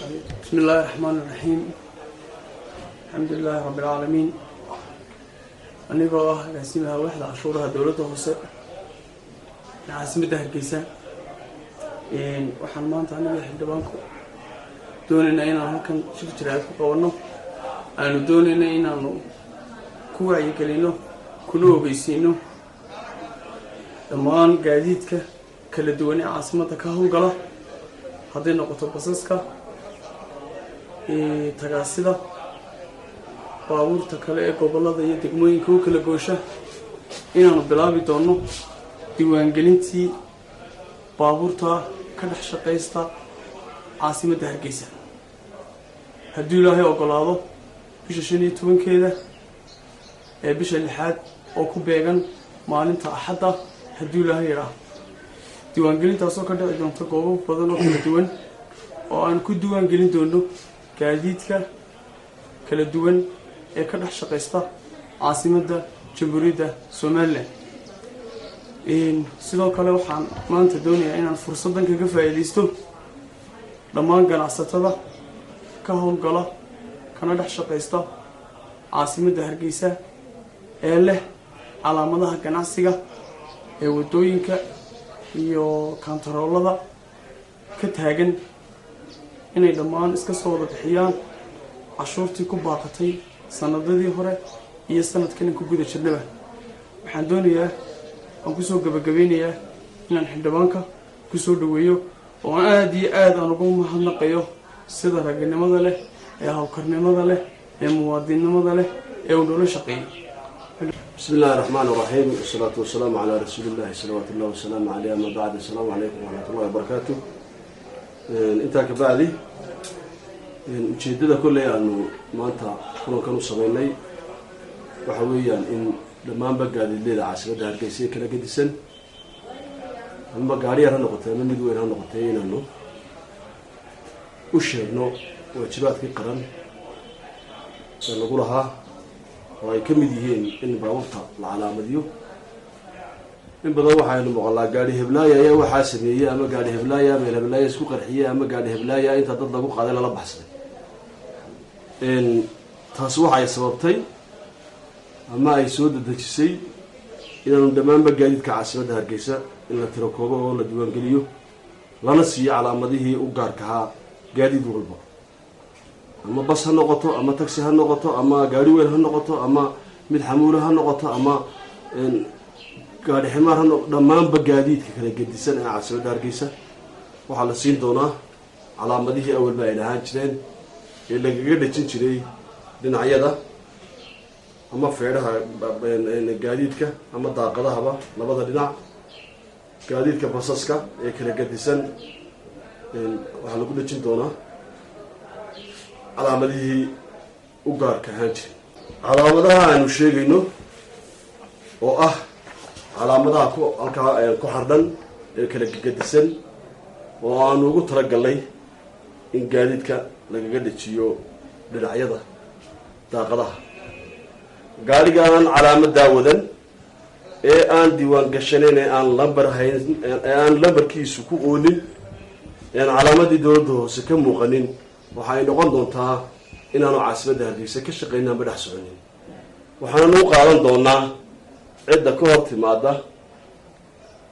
بسم الله الرحمن الرحيم الحمد لله رب العالمين anigoo ah agaasimaha waaxda cashuuraha dowladda hoose ee caasimadda hargeysa waxaan maanta aniga xildhibaanku doonaynaa inaan halkan shir jiraad ku qabanno aanu doonaynaa inaanu ku wacyigelino kuna ogeysiino dhammaan gaadiidka kala duwan ee caasimadda ka howlgala hadday noqoto basaska tagaasida baabuurta kale ee gobollada iyo degmooyinka u kala goosha inaanu bilaabi doonno diiwaangelintii baabuurta ka dhex shaqaysta caasimadda hargeysa. Hadduu ilaahay ogolaado bisha shan iyo tobankeeda ee bisha lixaad oo ku beegan maalinta axadda hadduu ilaahay yidhaah diiwaangelintaasoo ka dhici doonta goobo badan oo kala duwan oo aan ku diiwaangelin doono gaadiidka kala duwan ee ka dhex shaqaysta caasimadda jamhuuriyadda somalilan sidoo kale waxaan maanta doonayaa inaan fursaddan kaga faa'iidaysto dhammaan ganacsatada ka howlgala kana dhex shaqaysta caasimadda hargeysa ee leh calaamadaha ganacsiga ee waddooyinka iyo kantaroolada ka taagan inay dhammaan iska soo wada bixiyaan cashuurtii ku baaqatay sanadadii hore iyo sanadkanin ku guda jirnaba waxaan doonayaa aan ku soo gabagabeynayaa inaan xildhibaanka ku soo dhaweeyo oo aan aada iyo aad aan ugu mahadnaqayo sida raganimada leh ee hawkarnimada leh ee muwaadinnimada leh ee uu noola shaqeeyey bismi illahi raxmaan raxiim wasalaatu wasalaamu calaa rasuuli illahi salawaatu ullahi wasalaamu caleyh ama bacd asalaamu calaykum waraxmatullahi wabarakaatu intaa ka bacdi ujeedada kolley aanu maanta kulankan u sameynay. Waxa weeyaan in dhammaanba gaadiidleyda caasimadda hargeysa ee kala gedisan. Ama gaari yar ha noqotay ama mid weyn ha noqotay inaanu u sheegno waajibaadkii qaran ee lagu lahaa. Oo ay ka mid yihiin in baabuurta la calaamadiyo in badan waxaynu maqalnaa gaari heblaaya ayaa waxaa sameeyey ama gaari heblaaya meel heblaaya isku qarxiyey ama gaari heblaaya inta dad lagu qaaday lala baxsaday taasi waxay sababtay ama ay soo dadejisay inaanu dhammaanba gaadiidka caasimadda hargeysa in la tiro koobo oo la diiwaangeliyo lana siiyo calaamadihii u gaarkahaa gaadiid walba. Ama bas ha noqoto ama taxi ha noqoto ama gaari weyn ha noqoto ama mid xamuula ha noqoto ama gaadhi ximaar ha noqo dhammaanba gaadiidka kala gedisan ee caasimadda hargeysa waxaa la siin doonaa calaamadihii awalba ay lahaan jireen ee lagaga dhejin jiray dhinacyada ama feedhaha gaadiidka ama daaqadahaba labada dhinac. Gaadiidka basaska ee kala gedisan waxaa lagu dhejin doonaa calaamadihii u gaarka ahaan jiray. Calaamadaha aanu sheegayno oo ah calaamadaha ku halkaa ku xardhan ee kala gegedisan oo aanu ugu talagalnay in gaadiidka lagaga dhejiyo dhinacyada daaqadaha. Gaadhiga aan calaamadaa wadan ee aan diiwaan gashanayn ee aan lambar hayn ee aan lambarkiisu ku oolin ean calaamadii dowladda hoose ka muuqanin waxay noqon doontaa inaanu caasimadda hargeysa ka shaqayna ama dhex soconin. Waxaananu u qaadan doonaa cidda ka hor timaada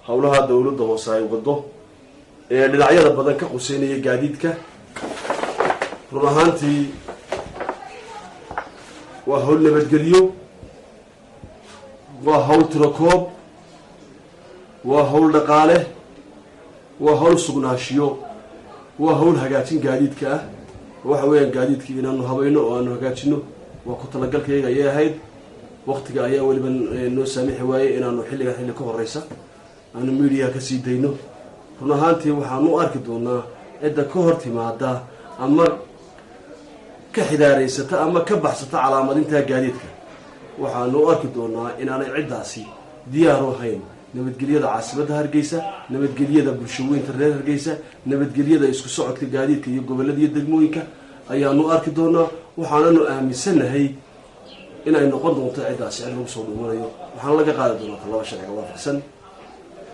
howlaha dowladda hoose ay waddo ee dhinacyada badan ka quseynaya gaadiidka. Run ahaantii waa hawl nabadgelyo waa hawl tirokoob waa hawl dhaqaale waa hawl sugnaashiyo waa hawl hagaajin gaadiidka ah. Waxa weeyaan gaadiidkii inaanu habayno oo aanu hagaajino waa ku talagalkayga ayay ahayd waktiga ayaa weliba noo saamixi waayey inaanu xilligan xilli ka horeysa. Aanu miidiyaha ka sii dayno. Run ahaantii waxaanu u arki doonaa cidda ka hor timaada ama ka xidaaraysata ama ka baxsata calaamadinta gaadiidka. Waxaanu u arki doonaa inaanay ciddaasi diyaaru ahayn. Nabadgelyada caasimadda hargeysa nabadgelyada bulshooyinka reer hargeysa nabadgelyada isku socodka gaadiidka iyo gobollada iyo degmooyinka ayaanu arki doonaa. Waxaananu aaminsanahay inay noqon doonto ciddaasi cid lagu soo dhuumanayo. Waxaana laga qaadi doonaa talaba sharciga waafaqsan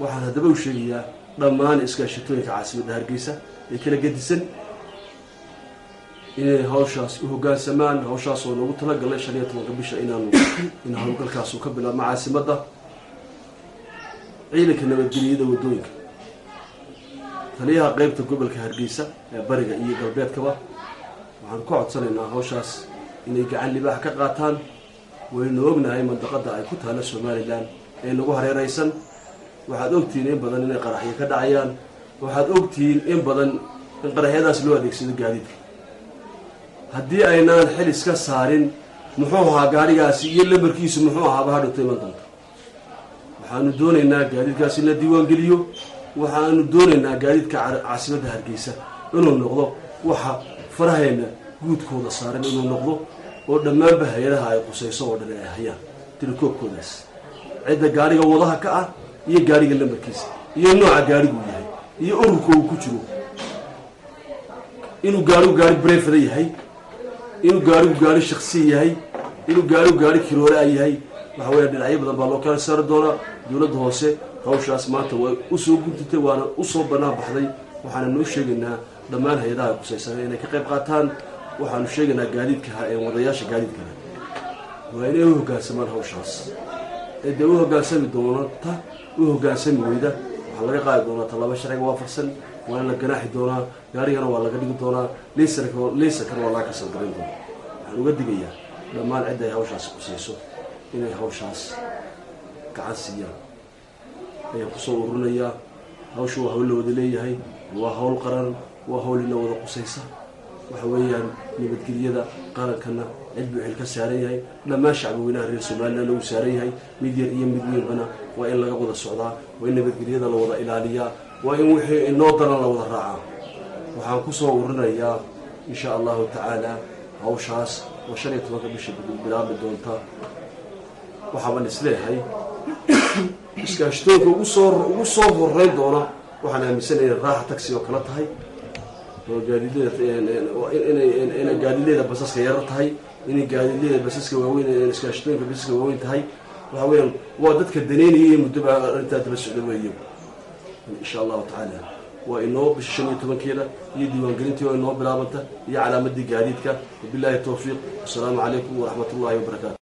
waxaan haddaba u sheegayaa dhammaan iskaashitooyinka caasimadda hargeysa ee kala gedisan. Inay hawshaas u hoggaansamaan hawshaas oo noogu talagalay shan iyo tobanka bisha inaanu in howlgalkaasu ka bilaabmo caasimadda. Ciidanka nabadgeliyada waddooyinka. Taliyaha qeybta gobolka hargeysa ee bariga iyo galbeedkaba. Waxaan ka codsanaynaa hawshaas inay gacan libaax ka qaataan waynu ognahay mandaqada ay ku taalla somalilan ee nagu hareeraysan. Waxaad ogtihiin in badan inay qaraxyo ka dhacayaan. Waxaad ogtihiin in badan in qaraxyadaas loo adeegsado gaadiidka. Haddii aynaan xil iska saarin muxuu ahaa gaadhigaasi iyo lambarkiisu muxuu ahaaba hadhowta iman doonta waxaanu doonaynaa gaadiidkaas in la diiwaangeliyo. Waxaanu doonaynaa gaadiidka caasimadda hargeysa inuu noqdo waxa faraheenna guudkooda saaran inuu noqdo oo dhammaanba hay'adaha ay qusayso oo dhan ay hayaan. Tirikoobkoodaas cidda gaadhiga wadaha ka ah iyo gaadhiga lambarkiisa iyo nooca gaadhiguu yahay iyo ururka uu ku jiro. Inuu gaadhigu gaari brefada yahay inuu gaadhigu gaari shaksiya yahay inuu gaadhigu gaari kiroolaa yahay waxa weya dhinacyo badan baa loo kala saari doonaa dowladda hoose hawshaas maanta way u soo guntitay waana u soo banaan baxday waxaana noo sheegaynaa dhammaan hay'adaha ay qusaysan inay ka qayb qaataan waxaanu sheegaynaa gaadiidkaha ee wadayaasha gaadiidkana waa inay u hoggaansamaan hawshaas. Ee dee u hoggaansami doonata u hoggaansami weyda waxaa laga qaadi doonaa tallaabo sharciga waafaqsan waa in la ganaaxi doonaa gaarigana waa laga dhigi doonaa liisankana waa laga kasal garan doonaa. Waxaan uga digayaa dhammaan cidda ay hawshaas qusayso inay hawshaas gacan siiyaan ayaan ku soo ururinayaa hawsha waa hawl la wada leeyahay waa hawl qaran waa hawl ina wada qusaysa waxa weeyaan nabadgelyada qarankana cid buu xil ka saaran yahay. Dhammaan shacbi weynaha reer somalilan lagu saaran yahay. Mid yar iyo mid weynbana waa in laga wada socdaa waa in nabadgelyada la wada ilaaliyaa waa in wixii inoo daran la wada raacaa. Waxaan ku soo ururinayaa insha allahu tacaala hawshaas oo shan iyo tobanka bisha bilaabi doonta. Waxaaban is leeyahay iskaashitoonka ugu soo horeyn doona waxaan aaminsanay inay raaxa taxi oo kale tahay oo gaadiidleeda gaadiidleeda basaska yaro tahay inay gaadiidleeda basaska waaweyn iskaashitooyinka basaska waaweyn tahay. Waxa weeyaan waa dadka daneynaya iyo muddoba arrintaa daba socda weeyo. Insha allahu tacaala waa inoo bisha shan iyo tobankeeda iyo diiwaangelintii oo inoo bilaabanta iyo calaamadii gaadiidka. Wabilaahi towfiiq wasalaamu calaykum waraxmat wabarakaatu